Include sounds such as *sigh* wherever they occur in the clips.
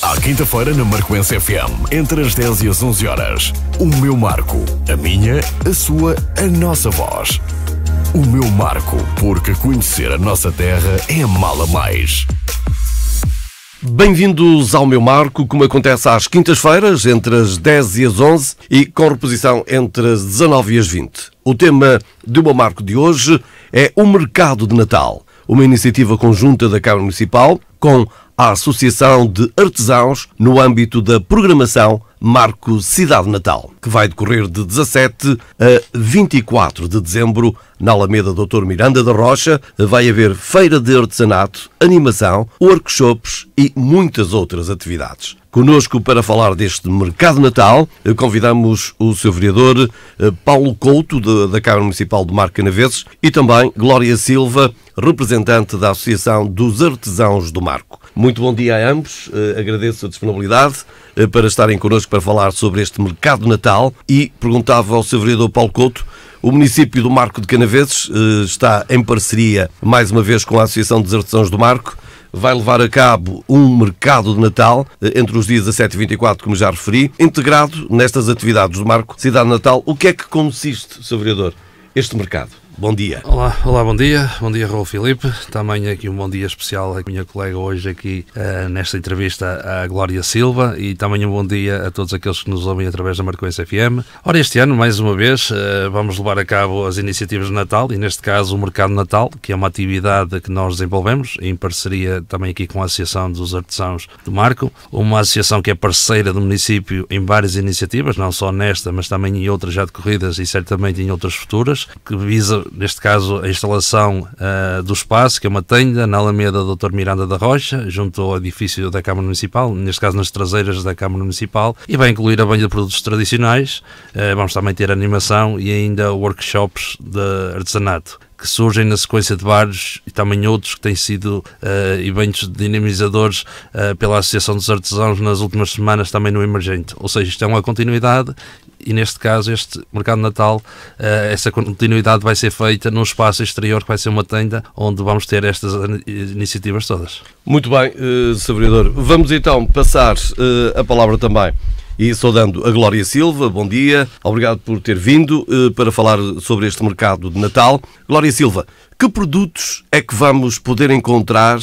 À quinta-feira na Marcoense FM, entre as 10 e as 11 horas. O meu Marco. A minha, a sua, a nossa voz. O meu Marco, porque conhecer a nossa terra é mala mais. Bem-vindos ao meu marco, como acontece às quintas-feiras, entre as 10 e as 11 e com reposição entre as 19 e as 20. O tema do meu marco de hoje é o Mercado de Natal, uma iniciativa conjunta da Câmara Municipal com a Associação de Artesãos no âmbito da programação Marco Cidade Natal, que vai decorrer de 17 a 24 de dezembro na Alameda Doutor Miranda da Rocha. Vai haver feira de artesanato, animação, workshops e muitas outras atividades. Conosco para falar deste Mercado Natal, convidamos o seu vereador eh, Paulo Couto, da Câmara Municipal de Marco Canaveses, e também Glória Silva, representante da Associação dos Artesãos do Marco. Muito bom dia a ambos, eh, agradeço a disponibilidade eh, para estarem connosco para falar sobre este Mercado Natal. E perguntava ao seu vereador Paulo Couto o município do Marco de Canaveses está em parceria, mais uma vez, com a Associação dos Artesãos do Marco vai levar a cabo um mercado de Natal eh, entre os dias 17 e 24, como já referi, integrado nestas atividades do Marco Cidade Natal. O que é que consiste, Sr. Vereador, este mercado? Bom dia. Olá, olá, bom dia. Bom dia, Raul Filipe. Também aqui um bom dia especial à minha colega hoje aqui uh, nesta entrevista à Glória Silva e também um bom dia a todos aqueles que nos ouvem através da Marcoense FM. Ora, este ano, mais uma vez, uh, vamos levar a cabo as iniciativas de Natal e, neste caso, o Mercado Natal, que é uma atividade que nós desenvolvemos em parceria também aqui com a Associação dos Artesãos do Marco, uma associação que é parceira do município em várias iniciativas, não só nesta, mas também em outras já decorridas e certamente em outras futuras, que visa neste caso a instalação uh, do espaço, que é uma tenda na Alameda Dr. Miranda da Rocha, junto ao edifício da Câmara Municipal, neste caso nas traseiras da Câmara Municipal, e vai incluir a banha de produtos tradicionais, uh, vamos também ter animação e ainda workshops de artesanato que surgem na sequência de vários e também outros que têm sido uh, eventos dinamizadores uh, pela Associação dos Artesãos nas últimas semanas também no Emergente. Ou seja, isto é uma continuidade e neste caso este Mercado Natal, uh, essa continuidade vai ser feita num espaço exterior que vai ser uma tenda onde vamos ter estas iniciativas todas. Muito bem, uh. Vamos então passar uh, a palavra também e saudando a Glória Silva. Bom dia, obrigado por ter vindo para falar sobre este mercado de Natal. Glória Silva, que produtos é que vamos poder encontrar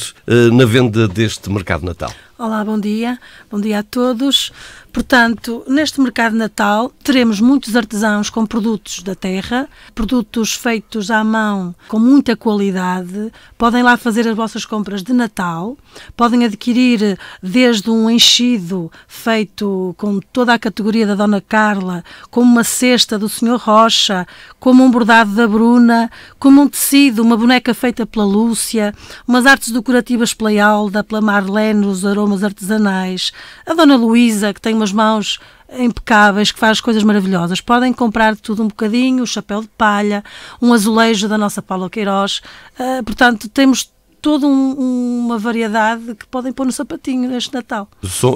na venda deste mercado de Natal? Olá, bom dia. Bom dia a todos. Portanto, neste mercado de Natal teremos muitos artesãos com produtos da terra, produtos feitos à mão com muita qualidade. Podem lá fazer as vossas compras de Natal, podem adquirir desde um enchido feito com toda a categoria da Dona Carla, como uma cesta do Senhor Rocha, como um bordado da Bruna, como um tecido, uma boneca feita pela Lúcia, umas artes decorativas pela Alda, pela Marlene, os aromas artesanais, a Dona Luísa, que tem uma umas mãos impecáveis, que faz coisas maravilhosas. Podem comprar tudo um bocadinho, o chapéu de palha, um azulejo da nossa Paula Queiroz. Uh, portanto, temos toda um, uma variedade que podem pôr no sapatinho neste Natal.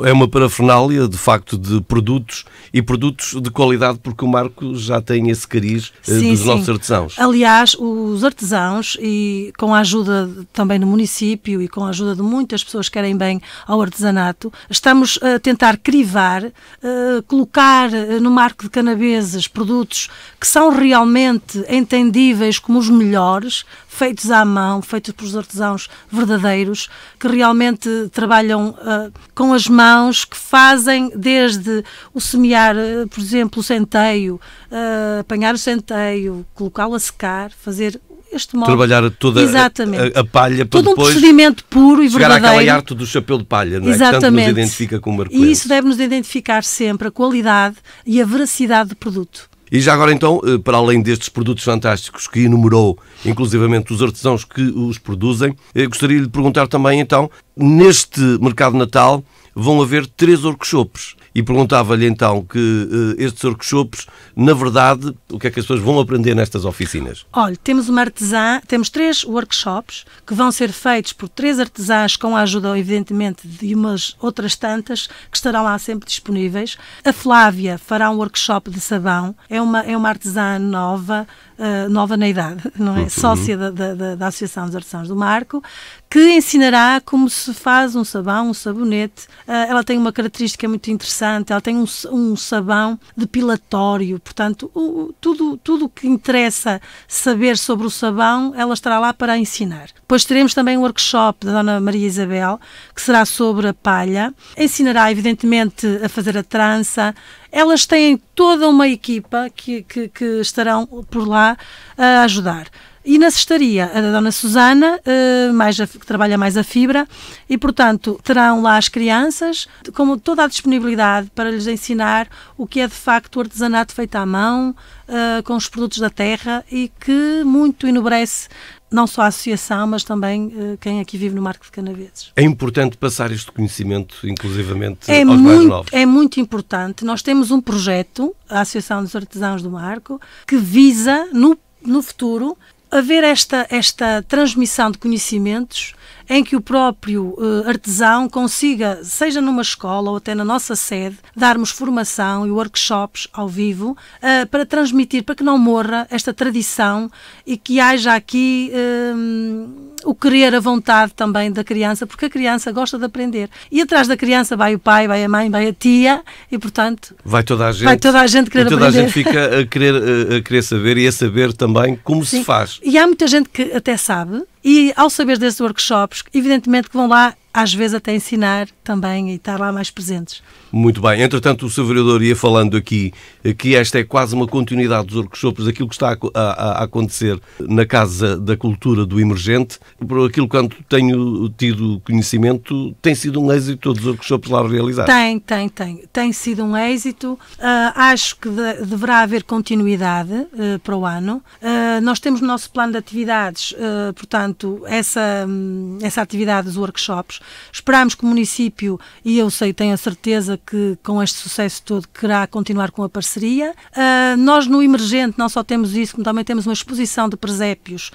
É uma parafernália, de facto, de produtos e produtos de qualidade, porque o Marco já tem esse cariz eh, sim, dos sim. nossos artesãos. Aliás, os artesãos, e com a ajuda também do município e com a ajuda de muitas pessoas que querem bem ao artesanato, estamos a tentar crivar, uh, colocar eh, no Marco de Canabeses produtos que são realmente entendíveis como os melhores, feitos à mão, feitos por artesãos verdadeiros, que realmente trabalham uh, com as mãos, que fazem desde o semear, uh, por exemplo, o centeio, uh, apanhar o centeio, colocá-lo a secar, fazer este modo. Trabalhar toda a, a, palha para Todo um procedimento puro e chegar verdadeiro. àquela arte do chapéu de palha, não é? Exatamente. Que tanto nos identifica com o E isso deve-nos identificar sempre a qualidade e a veracidade do produto. E já agora então, eh, para além destes produtos fantásticos que enumerou, inclusivamente os artesãos que os produzem, eh, gostaria de lhe perguntar também então, neste mercado Natal vão haver três workshops e perguntava-lhe então que uh, estes workshops, na verdade, o que é que as pessoas vão aprender nestas oficinas? Olha, temos uma artesã, temos três workshops que vão ser feitos por três artesãs com a ajuda, evidentemente, de umas outras tantas que estarão lá sempre disponíveis. A Flávia fará um workshop de sabão, é uma, é uma artesã nova, uh, nova na idade, não é? Uhum. Sócia da, da, da Associação dos Artesãos do Marco, que ensinará como se faz um sabão, um sabonete. Uh, ela tem uma característica muito interessante, ela tem um, um sabão depilatório, portanto, o, tudo tudo o que interessa saber sobre o sabão, ela estará lá para ensinar. Depois teremos também um workshop da Dona Maria Isabel, que será sobre a palha. Ensinará, evidentemente, a fazer a trança. Elas têm toda uma equipa que, que, que estarão por lá a ajudar. E na cestaria, a dona Susana, eh, mais a, que trabalha mais a fibra, e portanto terão lá as crianças, com toda a disponibilidade para lhes ensinar o que é de facto o artesanato feito à mão, uh, com os produtos da terra e que muito enobrece não só a associação, mas também uh, quem aqui vive no Marco de Canaveses. É importante passar este conhecimento, inclusivamente, é aos muito, mais novos. É muito importante. Nós temos um projeto, a Associação dos Artesãos do Marco, que visa, no, no futuro, haver esta, esta transmissão de conhecimentos em que o próprio uh, artesão consiga, seja numa escola ou até na nossa sede, darmos formação e workshops ao vivo uh, para transmitir, para que não morra esta tradição e que haja aqui uh, o querer, a vontade também da criança, porque a criança gosta de aprender. E atrás da criança vai o pai, vai a mãe, vai a tia e, portanto, vai toda a gente, vai toda a gente querer toda aprender. a gente fica a querer, a querer saber e a saber também como Sim. se faz. E há muita gente que até sabe, e ao saber desses workshops, evidentemente que vão lá às vezes até ensinar também e estar lá mais presentes. Muito bem. Entretanto, o seu vereador ia falando aqui que esta é quase uma continuidade dos workshops, daquilo que está a, a, a, acontecer na Casa da Cultura do Emergente. Por aquilo quanto tenho tido conhecimento, tem sido um êxito todos os workshops lá realizados? Tem, tem, tem. Tem sido um êxito. Uh, acho que de, deverá haver continuidade uh, para o ano. Uh, nós temos no nosso plano de atividades, portanto, essa, um, essa atividade dos workshops. Esperamos que o município, e eu sei, tenho a certeza que com este sucesso todo querá continuar com a parceria. Uh, nós no Emergente não só temos isso, como também temos uma exposição de presépios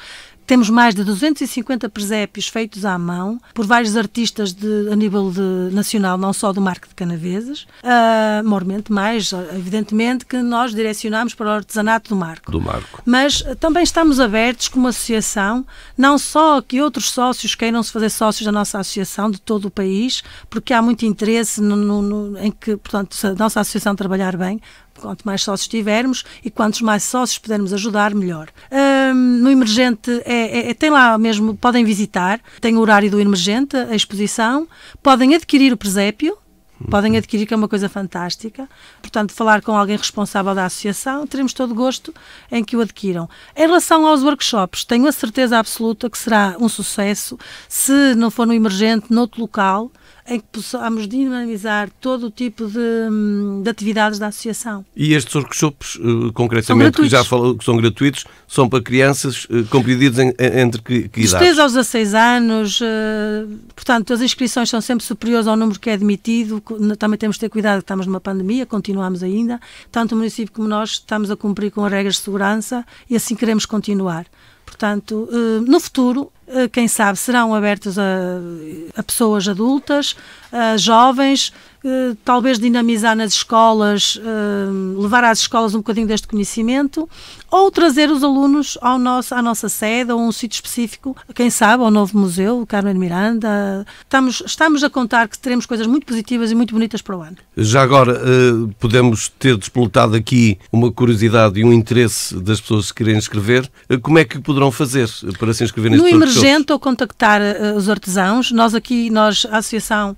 temos mais de 250 presépios feitos à mão por vários artistas de, a nível de, nacional, não só do Marco de Canaveses, uh, mormente mais, evidentemente, que nós direcionamos para o artesanato do Marco. Do Marco. Mas uh, também estamos abertos como associação, não só que outros sócios queiram se fazer sócios da nossa associação de todo o país, porque há muito interesse no, no, no, em que, portanto, se a nossa associação trabalhar bem, quanto mais sócios tivermos e quantos mais sócios pudermos ajudar, melhor. No Emergente, é, é, é, tem lá mesmo, podem visitar, tem o horário do Emergente, a exposição, podem adquirir o presépio, podem adquirir, que é uma coisa fantástica. Portanto, falar com alguém responsável da associação, teremos todo o gosto em que o adquiram. Em relação aos workshops, tenho a certeza absoluta que será um sucesso se não for no emergente, noutro local, em que possamos dinamizar todo o tipo de, hum, de atividades da associação. E estes workshops, uh, concretamente, que já falou que são gratuitos, são para crianças uh, compreendidos em, entre que, que idades? 3 aos 16 anos, uh, portanto, as inscrições são sempre superiores ao número que é admitido, também temos de ter cuidado que estamos numa pandemia, continuamos ainda, tanto o município como nós estamos a cumprir com as regras de segurança e assim queremos continuar. Portanto, no futuro, quem sabe, serão abertos a, a pessoas adultas, a jovens, eh, talvez dinamizar nas escolas, eh, levar às escolas um bocadinho deste conhecimento, ou trazer os alunos ao nosso, à nossa sede, ou a um sítio específico, quem sabe, ao novo museu, o Carmen Miranda. Estamos, estamos a contar que teremos coisas muito positivas e muito bonitas para o ano. Já agora, eh, podemos ter despoletado aqui uma curiosidade e um interesse das pessoas que querem escrever. Como é que poderão fazer para se inscrever neste No emergente ou contactar os artesãos. Nós aqui, nós, a Associação,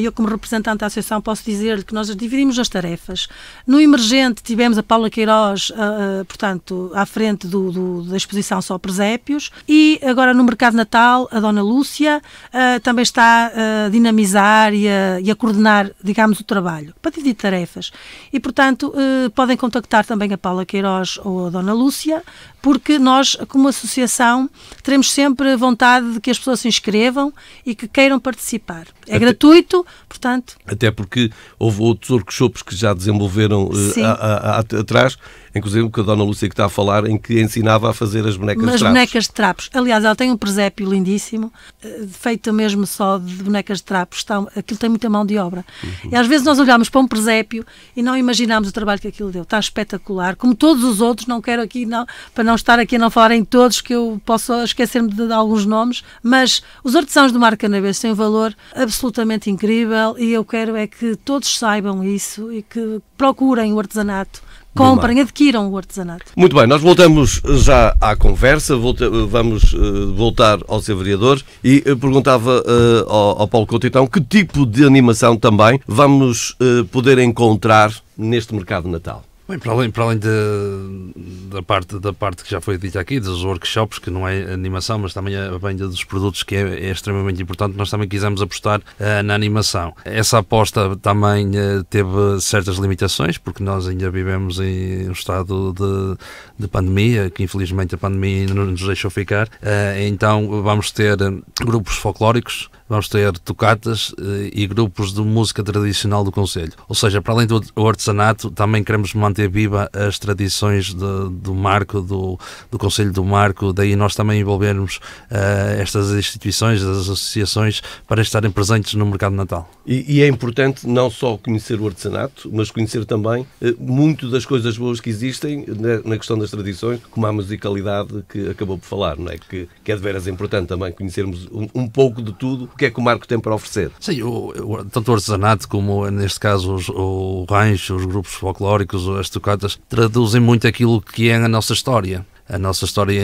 eu como representante da Associação, posso dizer que nós dividimos as tarefas. No emergente tivemos a Paula Queiroz, uh, portanto, à frente do, do, da exposição Só Presépios e agora no Mercado Natal a Dona Lúcia uh, também está a dinamizar e a, e a, coordenar, digamos, o trabalho, para dividir tarefas. E, portanto, uh, podem contactar também a Paula Queiroz ou a Dona Lúcia porque nós, como associação, teremos sempre vontade de que as pessoas se inscrevam e que queiram participar. É até, gratuito, portanto. Até porque houve outros workshops que já desenvolveram uh, a, a, a, atrás inclusive com a Dona Lúcia que está a falar, em que ensinava a fazer as bonecas As de trapos. bonecas de trapos. Aliás, ela tem um presépio lindíssimo, eh, feito mesmo só de bonecas de trapos. Está, aquilo tem muita mão de obra. Uhum. E às vezes nós olhamos para um presépio e não imaginamos o trabalho que aquilo deu. Está espetacular. Como todos os outros, não quero aqui, não, para não estar aqui a não falar em todos, que eu posso esquecer-me de, de alguns nomes, mas os artesãos do Mar Canaveses têm um valor absolutamente incrível e eu quero é que todos saibam isso e que procurem o artesanato. Comprem, adquiram o artesanato. Muito bem, nós voltamos já à conversa, volta- vamos eh, voltar ao seu vereador e eh, perguntava eh, ao, ao Paulo Couto então que tipo de animação também vamos eh, poder encontrar neste mercado de Natal. Bem, para além, para além de- da, parte, da parte que já foi dita aqui, dos workshops, que não é animação, mas também a venda dos produtos, que é, é extremamente importante, nós também quisemos apostar eh, na animação. Essa aposta também eh, teve certas limitações, porque nós ainda vivemos em um estado de, de pandemia, que infelizmente a pandemia não nos deixou ficar. Eh, então vamos ter grupos folclóricos, vamos ter tocatas eh, e grupos de música tradicional do Conselho. Ou seja, para além do artesanato, também queremos manter viva as tradições de- do Marco, do, do Conselho do Marco, daí nós também envolvermos eh, estas instituições, as associações, para estarem presentes no mercado Natal. E, e é importante não só conhecer o artesanato, mas conhecer também eh, muito das coisas boas que existem na, na questão das tradições, como a musicalidade que acabou por falar, não é? Que, que é de veras importante também conhecermos um, um pouco de tudo que é que o Marco tem para oferecer. Sim, o, o- tanto o artesanato como, neste caso, os, o rancho, os grupos folclóricos, as tocatas, traduzem muito aquilo que é a nossa história. A nossa história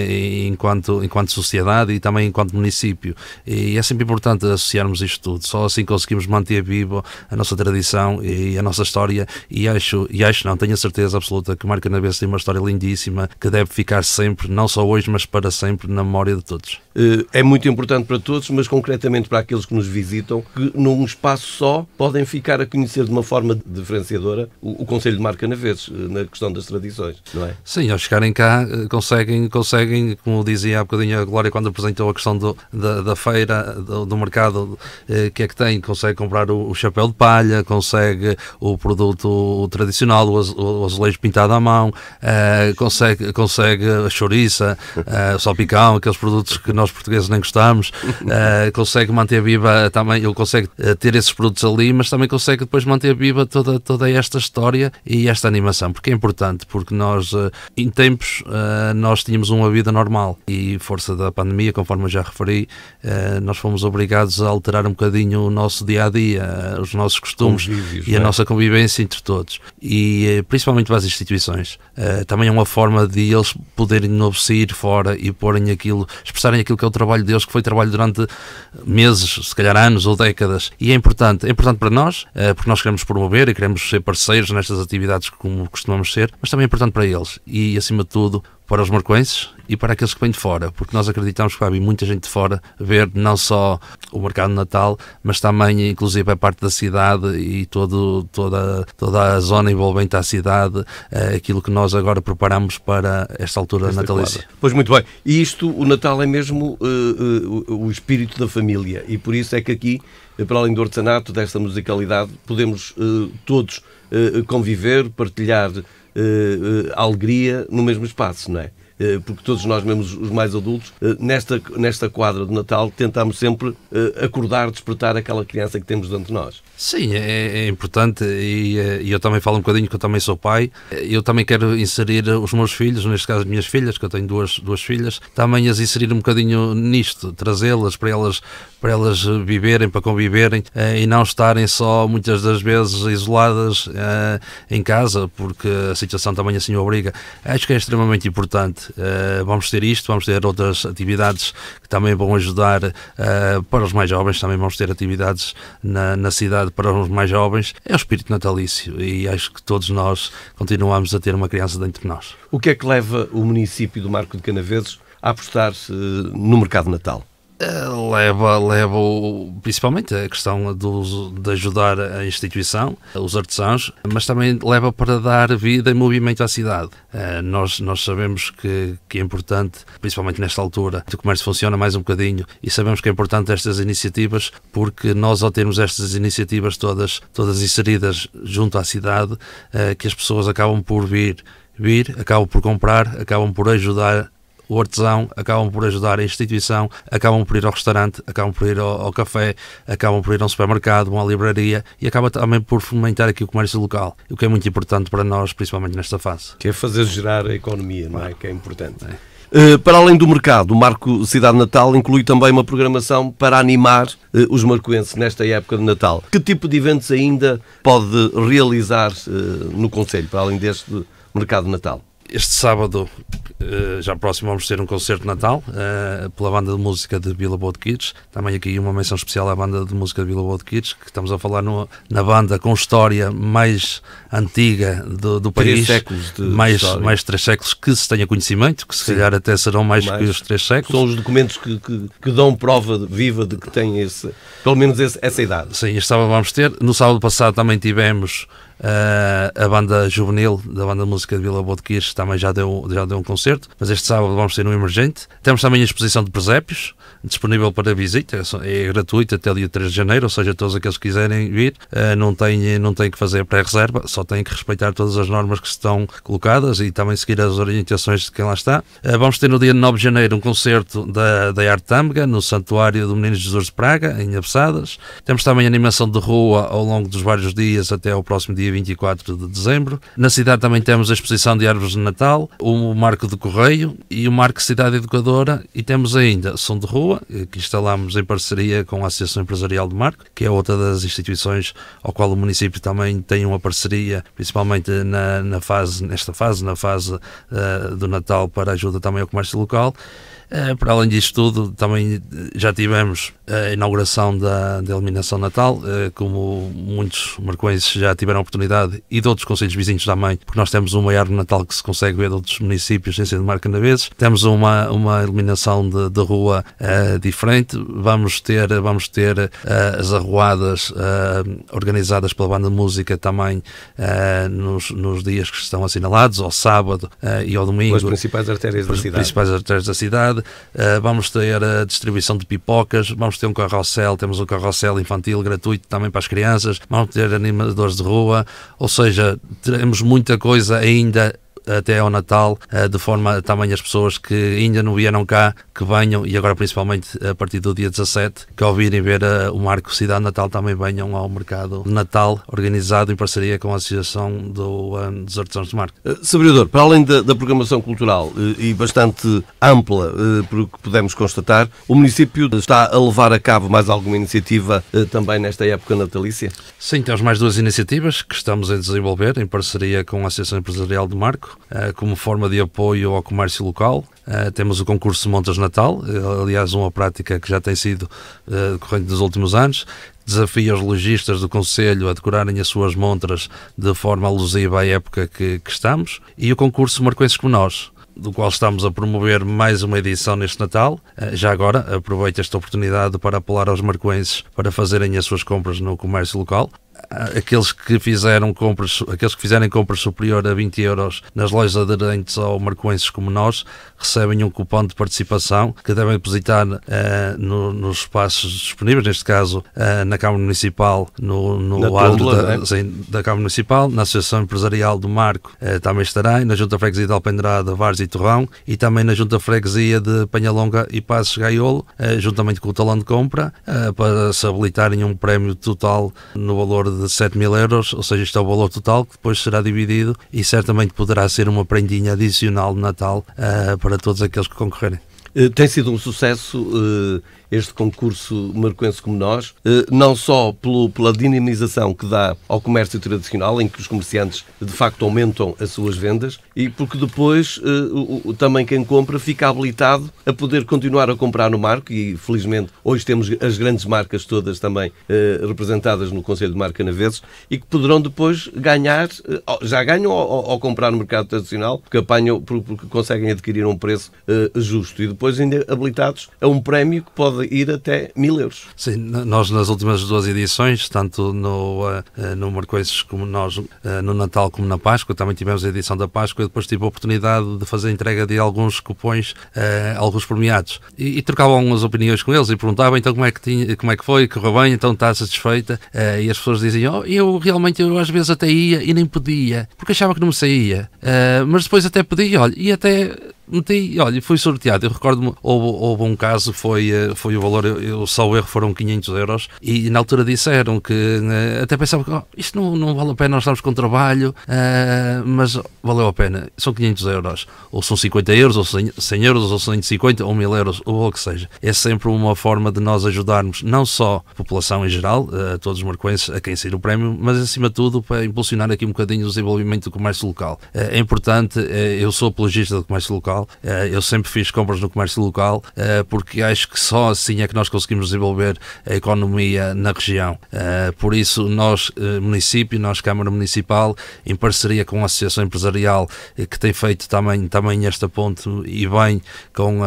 enquanto, enquanto sociedade e também enquanto município. E é sempre importante associarmos isto tudo. Só assim conseguimos manter vivo a nossa tradição e a nossa história. E acho, e acho não, tenho a certeza absoluta que Marca na Vez tem uma história lindíssima que deve ficar sempre, não só hoje, mas para sempre, na memória de todos. Eh, É muito importante para todos, mas concretamente para aqueles que nos visitam, que num espaço só podem ficar a conhecer de uma forma diferenciadora o, o Conselho de Marca na vez, na questão das tradições, não é? Sim, ao chegarem cá eh, conseguem, conseguem, como dizia há bocadinho a Glória quando apresentou a questão do, da, da feira, do, do mercado, eh, que é que tem, consegue comprar o, o chapéu de palha, consegue o produto tradicional, o, o azulejo pintado à mão, eh, consegue, consegue a chouriça, eh, o salpicão, aqueles produtos que nós portugueses nem gostamos, eh, consegue manter viva também, ele consegue eh, ter esses produtos ali, mas também consegue depois manter viva toda, toda esta história e esta animação, porque é importante, porque nós, eh, em tempos, nós tínhamos uma vida normal e, força da pandemia, conforme eu já referi, eh, nós fomos obrigados a alterar um bocadinho o nosso dia a dia, os nossos costumes Convívios, e a é? nossa convivência entre todos e eh, principalmente para as instituições. Eh, também é uma forma de eles poderem obseir fora e porem aquilo, expressarem aquilo que é o trabalho deles, que foi trabalho durante meses, se calhar anos ou décadas. E é importante, é importante para nós, eh, porque nós queremos promover e queremos ser parceiros nestas atividades como costumamos ser, mas também é importante para eles e, acima de tudo, para os marcoenses e para aqueles que vêm de fora, porque nós acreditamos que vai vir muita gente de fora ver não só o mercado de Natal, mas também inclusive a parte da cidade e todo, toda, toda a zona envolvente à cidade, eh, aquilo que nós agora preparamos para esta altura Esta natalícia. quadra. Pois muito bem. E isto, o Natal é mesmo eh, eh, o, espírito da família. E por isso é que aqui, para além do artesanato, desta musicalidade, podemos eh, todos conviver, partilhar alegria no mesmo espaço, não é? Eh, Porque todos nós, mesmo os- mais adultos, eh, nesta, nesta quadra de Natal, tentamos sempre eh, acordar, despertar aquela criança que temos dentro de nós. Sim, é, é importante e, e eu também falo um bocadinho que eu também sou pai. Eu também quero inserir os meus filhos, neste caso as minhas filhas, que eu tenho duas, duas filhas, também as inserir um bocadinho nisto, trazê-las para elas, para elas viverem, para conviverem e não estarem só muitas das vezes isoladas em casa, porque a situação também assim obriga. Acho que é extremamente importante. Eh, Vamos ter isto, vamos ter outras atividades que também vão ajudar eh, para os mais jovens, também vamos ter atividades na, na cidade para os mais jovens. É o espírito natalício e acho que todos nós continuamos a ter uma criança dentro de nós. O que é que leva o município do Marco de Canaveses a apostar eh, no mercado Natal? Leva, leva principalmente a questão do, de ajudar a instituição, os artesãos, mas também leva para dar vida e movimento à cidade. Eh, Nós, nós sabemos que, que é importante, principalmente nesta altura, que o comércio funciona mais um bocadinho e sabemos que é importante estas iniciativas porque nós, ao termos estas iniciativas todas, todas inseridas junto à cidade, eh, que as pessoas acabam por vir vir, acabam por comprar, acabam por ajudar o artesão, acabam por ajudar a instituição, acabam por ir ao restaurante, acabam por ir ao, ao, café, acabam por ir a um supermercado, uma livraria e acaba também por fomentar aqui o comércio local, o que é muito importante para nós, principalmente nesta fase. Que é fazer gerar a economia, não é? Que é importante. É. Uh, para além do mercado, o Marco Cidade Natal inclui também uma programação para animar uh, os marcoenses nesta época de Natal. Que tipo de eventos ainda pode realizar uh, no Conselho, para além deste mercado de Natal? Este sábado, eh, já próximo, vamos ter um concerto de Natal uh, pela banda de música de Vila Boa de Kids. Também aqui uma menção especial à banda de música de Vila Boa de Kids, que estamos a falar no, na banda com história mais antiga do, do país. Séculos de mais, história. mais três séculos que se tenha conhecimento, que se Sim. calhar até serão mais, mais, que os três séculos. São os documentos que, que, que dão prova viva de que têm esse, pelo menos esse, essa idade. Sim, este sábado vamos ter. No sábado passado também tivemos Uh, a banda juvenil da banda de música de Vila Boa de Quires também já deu, já deu um concerto, mas este sábado vamos ter um emergente. Temos também a exposição de presépios, disponível para visita, é, é gratuita até dia 3 de janeiro, ou seja, todos aqueles que quiserem vir uh, não, têm, não têm que fazer pré-reserva, só têm que respeitar todas as normas que estão colocadas e também seguir as orientações de quem lá está. Uh, vamos ter no dia 9 de janeiro um concerto da, da Arte no Santuário do Menino Jesus de Praga, em Absadas. Temos também animação de rua ao longo dos vários dias até ao próximo dia dia 24 de dezembro. Na cidade também temos a exposição de árvores de Natal, o Marco de Correio e o Marco Cidade Educadora e temos ainda Som de Rua, que instalamos em parceria com a Associação Empresarial do Marco, que é outra das instituições ao qual o município também tem uma parceria, principalmente na, na fase, nesta fase, na fase uh, do Natal para ajuda também ao comércio local. Uh, para além disto tudo, também já tivemos a inauguração da, da Eliminação Natal, uh, como muitos marcoenses já tiveram a oportunidade, e de outros conselhos vizinhos também, porque nós temos uma árvore Natal que se consegue ver de outros municípios, sem ser de Marca Canaveses. Temos uma, uma iluminação de, de rua uh, diferente. Vamos ter, vamos ter as arruadas organizadas pela banda de música também nos, nos dias que estão assinalados, ao sábado e ao domingo. As principais artérias da cidade. principais artérias da cidade Uh, vamos ter a distribuição de pipocas, vamos ter um carrossel, temos um carrossel infantil gratuito também para as crianças, vamos ter animadores de rua, ou seja, teremos muita coisa ainda até ao Natal, eh, de forma também as pessoas que ainda não vieram cá, que venham, e agora principalmente a partir do dia 17, que ao virem ver eh, o Marco Cidade Natal também venham ao mercado Natal, organizado em parceria com a Associação do, um, dos Artesãos de Marco. Sabridor, para além da, da programação cultural e bastante ampla, por que podemos constatar, o município está a levar a cabo mais alguma iniciativa também nesta época natalícia? Sim, temos mais duas iniciativas que estamos a desenvolver em parceria com a Associação Empresarial de Marco. Eh, como forma de apoio ao comércio local. Uh, temos o concurso de Montas Natal, uh, aliás, uma prática que já tem sido decorrente dos últimos anos. Desafia os lojistas do Conselho a decorarem as suas montras de forma alusiva à época que, que estamos. E o concurso Marcoenses como Nós, do qual estamos a promover mais uma edição neste Natal. Já agora, aproveito esta oportunidade para apelar aos marcoenses para fazerem as suas compras no comércio local aqueles que fizeram compras, aqueles que fizerem compras superior a 20 euros nas lojas aderentes ao Marcoenses como nós, recebem um cupom de participação que devem depositar uh, no, nos espaços disponíveis, neste caso uh, na Câmara Municipal, no, no adro da, né? sim, da Câmara Municipal, na Associação Empresarial do Marco uh, também estará, na Junta Freguesia de Alpendrada, Vares e Torrão. E também na Junta Freguesia de Penhalonga e Passos Gaiolo, juntamente com o talão de compra, para se habilitarem um prémio total no valor de 7 mil euros, ou seja, isto é o valor total que depois será dividido e certamente poderá ser uma prendinha adicional de Natal uh, para todos aqueles que concorrerem. Uh, tem sido um sucesso uh, este concurso marcoense como nós, eh, não só pelo, pela dinamização que dá ao comércio tradicional, em que os comerciantes de facto aumentam as suas vendas, e porque depois eh, também quem compra fica habilitado a poder continuar a comprar no marco, e felizmente hoje temos as grandes marcas todas também eh, representadas no Conselho de Marca Naveses, e que poderão depois ganhar, já ganham ao, ao comprar no mercado tradicional, porque apanham, porque conseguem adquirir um preço justo, e depois depois ainda habilitados a um prémio que pode ir até mil euros. Sim, nós nas últimas duas edições, tanto no, uh, no Marcoices como nós, uh, no Natal como na Páscoa, também tivemos a edição da Páscoa e depois tive a oportunidade de fazer a entrega de alguns cupões, alguns premiados. E, e trocava algumas opiniões com eles e perguntava então como é que, tinha, como é que foi, correu bem, então está satisfeita? e as pessoas diziam, oh, eu realmente, eu às vezes até ia e nem podia, porque achava que não me saía. mas depois até podia, olha, e até meti, olha, fui sorteado. Eu recordo-me, houve, houve, um caso, foi, eh, foi o valor, eu, só o erro foram 500 euros, e na altura disseram que né, até pensava que oh, isto não, não vale a pena, nós estamos com trabalho, uh, mas valeu a pena, são 500 euros, ou são 50 euros, ou 100, 100 euros, ou 150, ou 1000 euros, ou o que seja. É sempre uma forma de nós ajudarmos, não só a população em geral, a uh, todos os marcoenses, a quem sair o prémio, mas acima de tudo para impulsionar aqui um bocadinho o desenvolvimento do comércio local. É importante, eu sou apologista do comércio local local. Eh, eu sempre fiz compras no comércio local eh, porque acho que só assim é que nós conseguimos desenvolver a economia na região. Eh, por isso, nós, município, nós, Câmara Municipal, em parceria com a Associação Empresarial, que tem feito também, também esta ponte e bem com,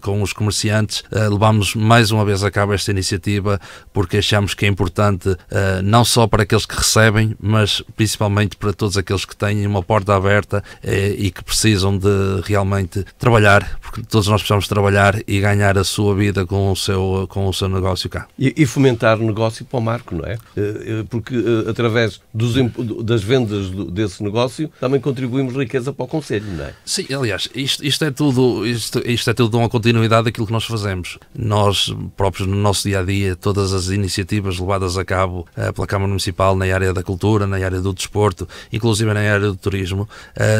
com os comerciantes, levamos mais uma vez a cabo esta iniciativa porque achamos que é importante não só para aqueles que recebem, mas principalmente para todos aqueles que têm uma porta aberta e que precisam de realmente trabalhar, porque todos nós precisamos trabalhar e ganhar a sua vida com o seu, com o seu negócio cá. E, e fomentar negócio para o Marco, não é? Eh, eh, porque eh, através dos, das vendas desse negócio também contribuímos riqueza para o Conselho, não é? Sim, aliás, isto, isto é tudo isto, isto é tudo uma continuidade daquilo que nós fazemos. Nós próprios no nosso dia a dia, todas as iniciativas levadas a cabo pela Câmara Municipal na área da cultura, na área do desporto, inclusive na área do turismo,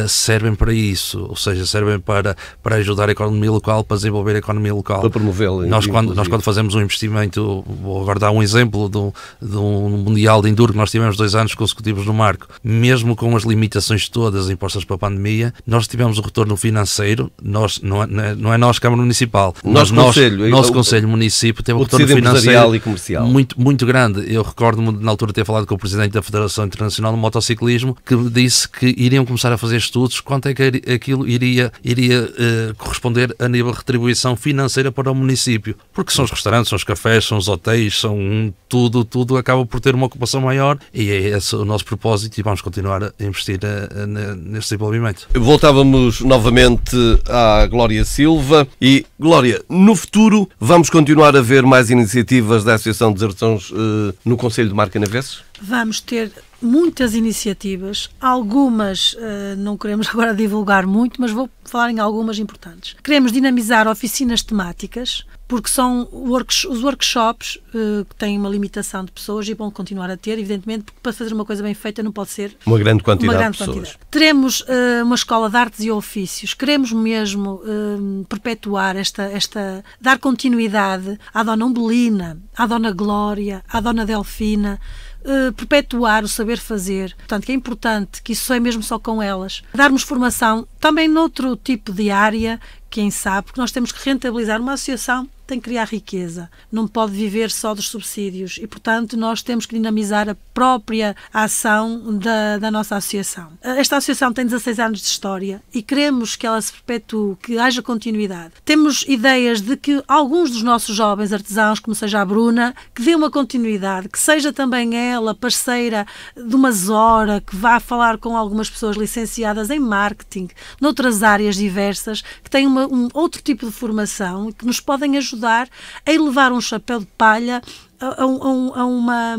servem para isso, ou seja, servem para para, para ajudar a economia local, para desenvolver a economia local. Para promovê-la. Nós quando, nós quando fazemos um investimento, vou agora dar um exemplo de um, de um Mundial de Enduro que nós tivemos dois anos consecutivos no Marco, mesmo com as limitações todas impostas pela pandemia, nós tivemos o retorno financeiro, nós, não, é, não é nós, Câmara Municipal, nosso nós, Conselho, nosso Conselho Município teve um retorno financeiro e comercial. Muito, muito grande. Eu recordo-me na altura ter falado com o Presidente da Federação Internacional de Motociclismo que disse que iriam começar a fazer estudos quanto é que aquilo iria, iria eh, corresponder a nível de retribuição financeira para o município, porque são os restaurantes, são os cafés, são os hotéis, são tudo, tudo acaba por ter uma ocupação maior e é esse o nosso propósito e vamos continuar a investir a, a, neste desenvolvimento. Voltávamos novamente à Glória Silva e, Glória, no futuro vamos continuar a ver mais iniciativas da Associação dos Artesãos uh, no Conselho de Marca Naveses? Vamos ter muitas iniciativas, algumas uh, não queremos *laughs* agora divulgar muito, mas vou falar em algumas importantes. Queremos dinamizar oficinas temáticas, porque são works, os workshops uh, que têm uma limitação de pessoas e vão continuar a ter, evidentemente, porque para fazer uma coisa bem feita não pode ser uma grande quantidade uma grande de pessoas. Quantidade. Teremos uh, uma escola de artes e ofícios, queremos mesmo uh, perpetuar esta, esta, dar continuidade à Dona Umbelina, à Dona Glória, à Dona Delfina, perpetuar o saber fazer. Portanto, que é importante que isso é mesmo só com elas. Darmos formação também noutro tipo de área, quem sabe, porque nós temos que rentabilizar uma associação tem que criar riqueza, não pode viver só dos subsídios e, portanto, nós temos que dinamizar a própria ação da, da nossa associação. Esta associação tem 16 anos de história e queremos que ela se perpetue, que haja continuidade. Temos ideias de que alguns dos nossos jovens artesãos, como seja a Bruna, que dê uma continuidade, que seja também ela parceira de uma Zora, que vá falar com algumas pessoas licenciadas em marketing, noutras áreas diversas, que têm uma, um outro tipo de formação e que nos podem ajudar ajudar a elevar um chapéu de palha a, a, a, uma,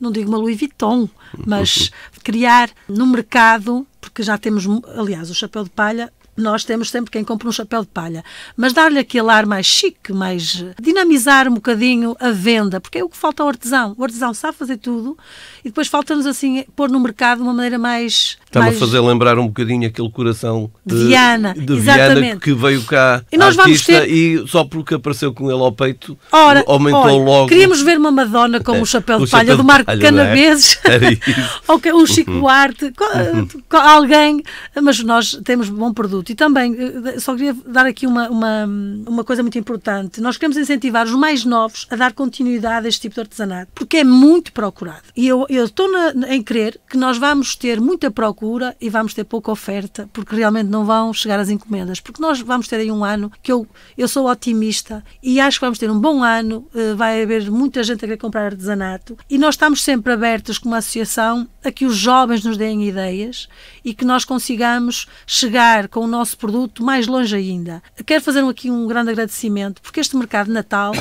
não digo uma Louis Vuitton, mas *laughs* criar no mercado, porque já temos, aliás, o chapéu de palha nós temos sempre quem compra um chapéu de palha, mas dar-lhe aquele ar mais chique, mais dinamizar um bocadinho a venda, porque é o que falta ao artesão. O artesão sabe fazer tudo e depois falta-nos assim pôr no mercado de uma maneira mais. Está-me mais... a fazer lembrar um bocadinho aquele coração de, Viana, de Viana que veio cá e nós artista ter... e só porque apareceu com ele ao peito Ora, aumentou olha, logo. Queríamos ver uma Madonna com *laughs* o chapéu de o palha chapéu do Marco palha, é? Canabeses *laughs* *laughs* ou um Chico uhum. Duarte, uhum. alguém, mas nós temos bom produto E também, eh, só queria dar aqui uma, uma, uma coisa muito importante. Nós queremos incentivar os mais novos a dar continuidade a este tipo de artesanato, porque é muito procurado. E eu, eu estou na, em crer que nós vamos ter muita procura e vamos ter pouca oferta, porque realmente não vão chegar as encomendas. Porque nós vamos ter aí um ano que eu, eu sou otimista e acho que vamos ter um bom ano, eh, vai haver muita gente a querer comprar artesanato e nós estamos sempre abertos como associação a que os jovens nos deem ideias e que nós consigamos chegar com o nosso produto mais longe ainda. Quero fazer aqui um grande agradecimento, porque este mercado de Natal,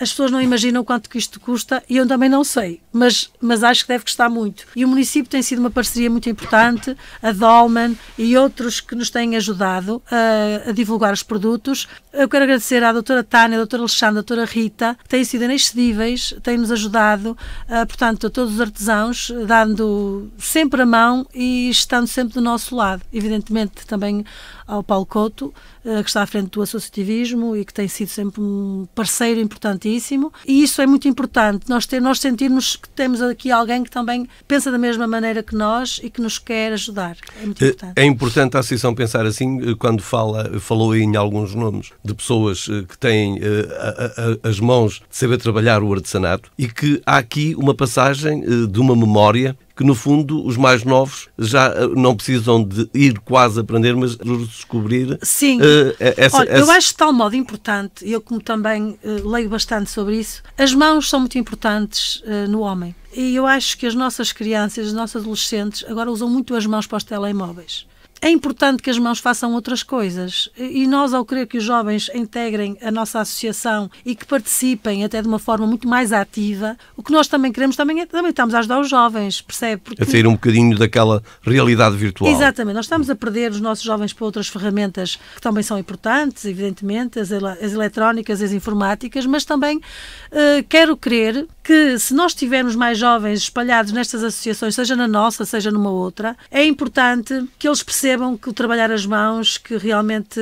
as pessoas não imaginam quanto que isto custa e eu também não sei, mas, mas acho que deve custar muito. E o município tem sido uma parceria muito importante, a Dolman e outros que nos têm ajudado a, a divulgar os produtos. Eu quero agradecer à doutora Tânia, à doutora Alexandre, à doutora Rita, que têm sido inexcedíveis, têm-nos ajudado, uh, portanto, a todos os artesãos, dando sempre a mão e estando sempre do nosso lado. Evidentemente, também ao Paulo Couto, uh, que está à frente do associativismo e que tem sido sempre um parceiro importantíssimo. E isso é muito importante, nós, ter, nós sentirmos que temos aqui alguém que também pensa da mesma maneira que nós e que nos quer ajudar. É muito importante. É importante a Associação pensar assim, quando fala, falou em alguns nomes de pessoas que têm a, a, as mãos de saber trabalhar o artesanato e que há aqui uma passagem de uma memória que no fundo os mais novos já não precisam de ir quase aprender, mas descobrir. Sim. Uh, essa, Olha, essa... eu acho de tal modo importante, eu como também uh, leio bastante sobre isso, as mãos são muito importantes uh, no homem. E eu acho que as nossas crianças, os nossos adolescentes, agora usam muito as mãos para os telemóveis é importante que as mãos façam outras coisas. E nós, ao querer que os jovens integrem a nossa associação e que participem até de uma forma muito mais ativa, o que nós também queremos também é também estamos a ajudar os jovens, percebe? Porque... A sair um bocadinho daquela realidade virtual. Exatamente, nós estamos a perder os nossos jovens para outras ferramentas que também são importantes, evidentemente, as, as eletrónicas, as informáticas, mas também uh, quero crer que se nós tivermos mais jovens espalhados nestas associações, seja na nossa, seja numa outra, é importante que eles percebam que o trabalhar as mãos, que realmente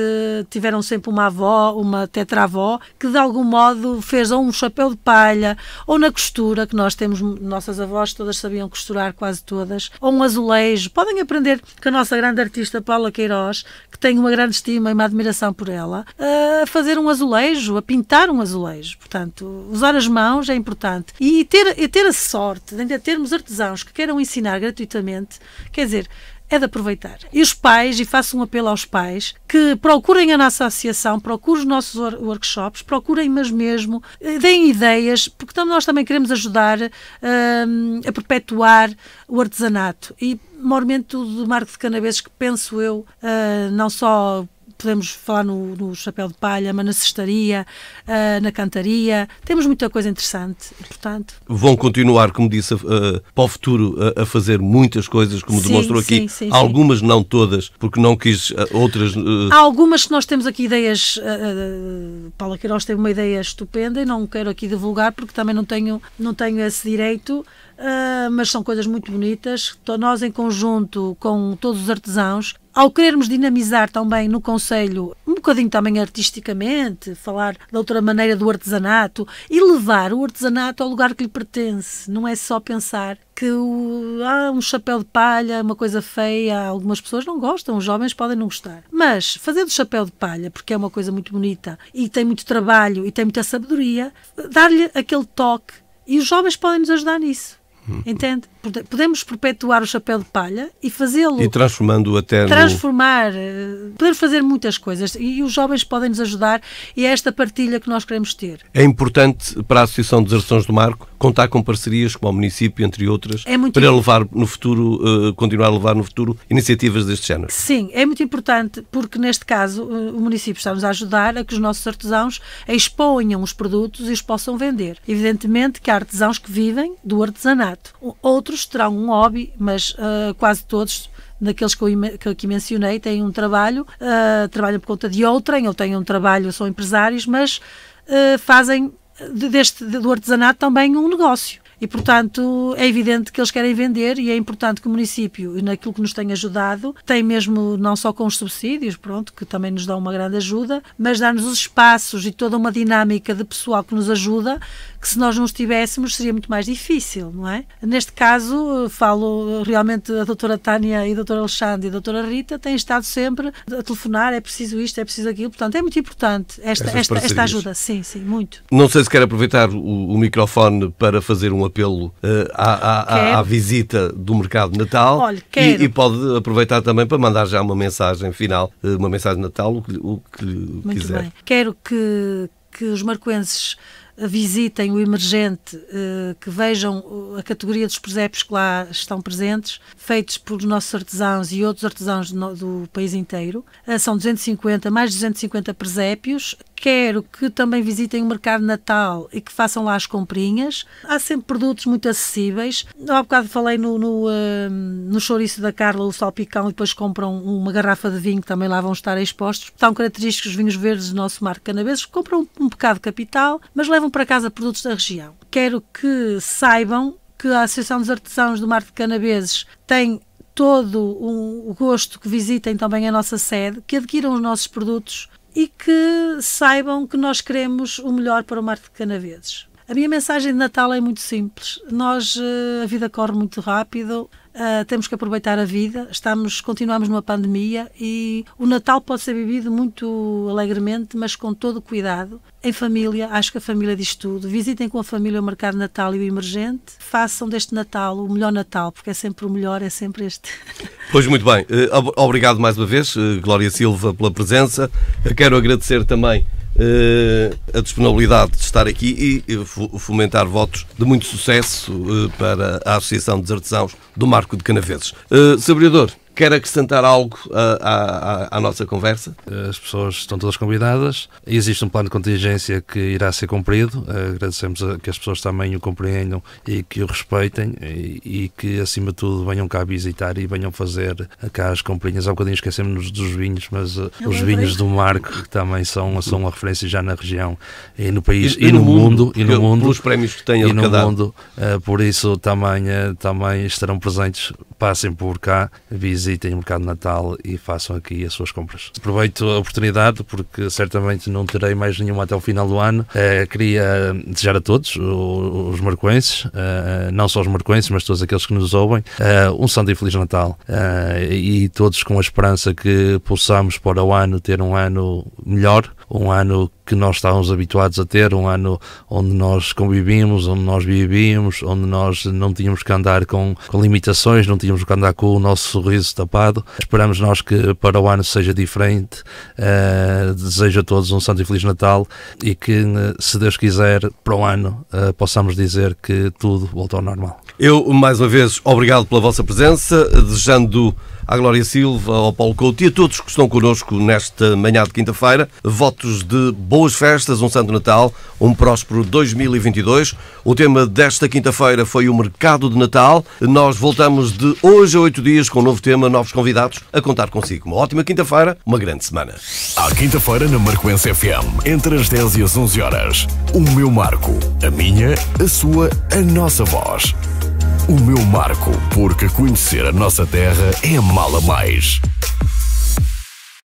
tiveram sempre uma avó, uma tetravó, que de algum modo fez ou um chapéu de palha, ou na costura, que nós temos, nossas avós todas sabiam costurar, quase todas, ou um azulejo. Podem aprender com a nossa grande artista Paula Queiroz, que tem uma grande estima e uma admiração por ela, a fazer um azulejo, a pintar um azulejo. Portanto, usar as mãos é importante. E ter, e ter a sorte de ainda termos artesãos que queiram ensinar gratuitamente, quer dizer, é de aproveitar. E os pais, e faço um apelo aos pais, que procurem a nossa associação, procurem os nossos workshops, procurem mas mesmo, eh, deem ideias, porque nós também queremos ajudar uh, a perpetuar o artesanato. E, mormente, o do Marco de Canabeses, que penso eu, uh, não só podemos falar no, no, chapéu de palha, mas na cestaria, uh, na cantaria. Temos muita coisa interessante, portanto. Vão continuar, como disse, uh, para o futuro a, a, fazer muitas coisas, como sim, demonstrou aqui. Sim, sim, algumas, não todas, porque não quis uh, outras. Há algumas que nós temos aqui ideias. Uh, Paula Queiroz teve uma ideia estupenda e não quero aqui divulgar porque também não tenho, não tenho esse direito. Uh, mas são coisas muito bonitas. Nós, em conjunto com todos os artesãos, ao querermos dinamizar também no Conselho, um bocadinho também artisticamente, falar de outra maneira do artesanato e levar o artesanato ao lugar que lhe pertence. Não é só pensar que o, ah, um chapéu de palha, uma coisa feia, algumas pessoas não gostam, os jovens podem não gostar. Mas fazer do chapéu de palha, porque é uma coisa muito bonita e tem muito trabalho e tem muita sabedoria, dar-lhe aquele toque e os jovens podem nos ajudar nisso. Entende? Podemos perpetuar o chapéu de palha e fazê-lo. E transformando até. Transformar. No... Podemos fazer muitas coisas e os jovens podem nos ajudar e é esta partilha que nós queremos ter. É importante para a Associação dos Artesãos do Marco contar com parcerias como o município, entre outras, é muito para levar no futuro, uh, continuar a levar no futuro iniciativas deste género. Sim, é muito importante porque neste caso uh, o município está-nos a ajudar a que os nossos artesãos exponham os produtos e os possam vender. Evidentemente que há artesãos que vivem do artesanato Outros terão um hobby, mas uh, quase todos daqueles que eu, que aqui mencionei têm um trabalho, uh, trabalham por conta de outrem, ou têm um trabalho, são empresários, mas uh, fazem deste, do artesanato também um negócio. E, portanto, é evidente que eles querem vender e é importante que o município, naquilo que nos tem ajudado, tem mesmo não só com os subsídios, pronto, que também nos dão uma grande ajuda, mas dar-nos os espaços e toda uma dinâmica de pessoal que nos ajuda, que se nós não estivéssemos seria muito mais difícil, não é? Neste caso, falo realmente a doutora Tânia e a doutora Alexandre e a doutora Rita têm estado sempre a telefonar, é preciso isto, é preciso aquilo, portanto é muito importante esta, esta, esta, ajuda, sim, sim, muito. Não sei se quer aproveitar o, o microfone para fazer um apelo uh, à, à, à, visita do mercado de Natal Olha, e, e, pode aproveitar também para mandar já uma mensagem final, uh, uma mensagem de Natal, o que, o que muito quiser. Bem. Quero que, que os marcoenses visitem o emergente, eh, que vejam a categoria dos presépios que lá estão presentes, feitos por nossos artesãos e outros artesãos do país inteiro. Eh, são 250, mais de 250 presépios. Quero que também visitem o mercado Natal e que façam lá as comprinhas. Há sempre produtos muito acessíveis. Há bocado falei no, no, uh, no chouriço da Carla, o salpicão, e depois compram uma garrafa de vinho, que também lá vão estar expostos. Estão característicos os vinhos verdes do nosso marco canabeses. Compram um, um bocado de capital, mas levam para casa produtos da região. Quero que saibam que a Associação dos Artesãos do Mar de Canabeses tem todo o gosto que visitem também a nossa sede, que adquiram os nossos produtos e que saibam que nós queremos o melhor para o Mar de Canaveses. A minha mensagem de Natal é muito simples. Nós, eh, a vida corre muito rápido, Uh, temos que aproveitar a vida. Estamos, continuamos numa pandemia e o Natal pode ser vivido muito alegremente, mas com todo o cuidado. Em família, acho que a família diz tudo. Visitem com a família o mercado Natal e o emergente. Façam deste Natal o melhor Natal, porque é sempre o melhor, é sempre este. *laughs* Pois muito bem. Uh, obrigado mais uma vez, uh, Glória Silva, pela presença. quero agradecer também a disponibilidade de estar aqui e fomentar votos de muito sucesso uh, para a Associação dos Artesãos do Marco de Canaveses. Uh, Sr. Vereador, Quer acrescentar algo à, à, à, nossa conversa? As pessoas estão todas convidadas. Existe um plano de contingência que irá ser cumprido. Agradecemos a que as pessoas também o compreendam e que o respeitem e, e que, acima de tudo, venham cá visitar e venham fazer cá as comprinhas. Há um bocadinho esquecemos dos vinhos, mas uh, os vinhos do Marco que também são, são uma referência já na região e no país e, e, e no, mundo, mundo, e no mundo pelos prémios que têm e no mundo. Uh, por isso também, uh, também estarão presentes. Passem por cá, visitem visitem o mercado Natal e façam aqui as suas compras. Aproveito a oportunidade porque certamente não terei mais nenhuma até o final do ano. Uh, queria desejar a todos, os marcoenses, uh, não só os marcoenses, mas todos aqueles que nos ouvem, uh, um santo e feliz Natal e todos com a esperança que possamos para o ano ter um ano melhor, um ano que nós estávamos habituados a ter, um ano onde nós convivíamos, onde nós vivíamos, onde nós não tínhamos que andar com, com limitações, não tínhamos que andar com o nosso sorriso tapado. Esperamos nós que para o ano seja diferente. Uh, desejo a todos um Santo e Feliz Natal e que, se Deus quiser, para o ano uh, possamos dizer que tudo voltou ao normal. Eu, mais uma vez, obrigado pela vossa presença, desejando à Glória Silva, ao Paulo Couto e a todos que estão connosco nesta manhã de quinta-feira. Votos de boas festas, um Santo Natal, um próspero 2022. O tema desta quinta-feira foi o Mercado de Natal. Nós voltamos de hoje a oito dias com um novo tema, novos convidados a contar consigo. Uma ótima quinta-feira, uma grande semana. À quinta-feira na Marcoense FM, entre as 10 e as 11 horas. O meu marco, a minha, a sua, a nossa voz. O meu marco, porque conhecer a nossa terra é mala mais.